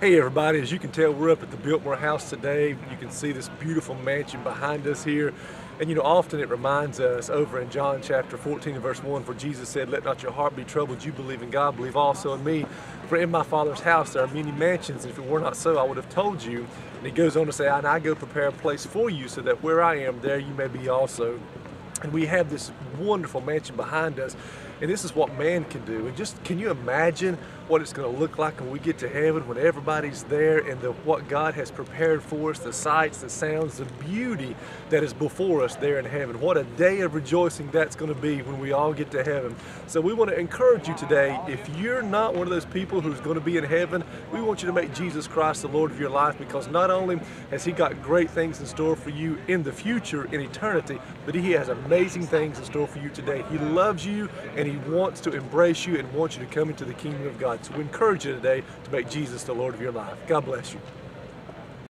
Hey everybody, as you can tell, we're up at the Biltmore House today. You can see this beautiful mansion behind us here. And you know, often it reminds us over in John chapter 14 and verse 1, for Jesus said, Let not your heart be troubled. You believe in God, believe also in me. For in my Father's house there are many mansions. And if it were not so, I would have told you. And he goes on to say, And I go prepare a place for you, so that where I am, there you may be also. And we have this wonderful mansion behind us. And this is what man can do. And just can you imagine what it's going to look like when we get to heaven, when everybody's there and the, what God has prepared for us, the sights, the sounds, the beauty that is before us there in heaven. What a day of rejoicing that's going to be when we all get to heaven. So we want to encourage you today, if you're not one of those people who's going to be in heaven, we want you to make Jesus Christ the Lord of your life because not only has he got great things in store for you in the future, in eternity, but he has amazing things in store for you today. He loves you and he wants to embrace you and wants you to come into the kingdom of God. So we encourage you today to make Jesus the Lord of your life. God bless you.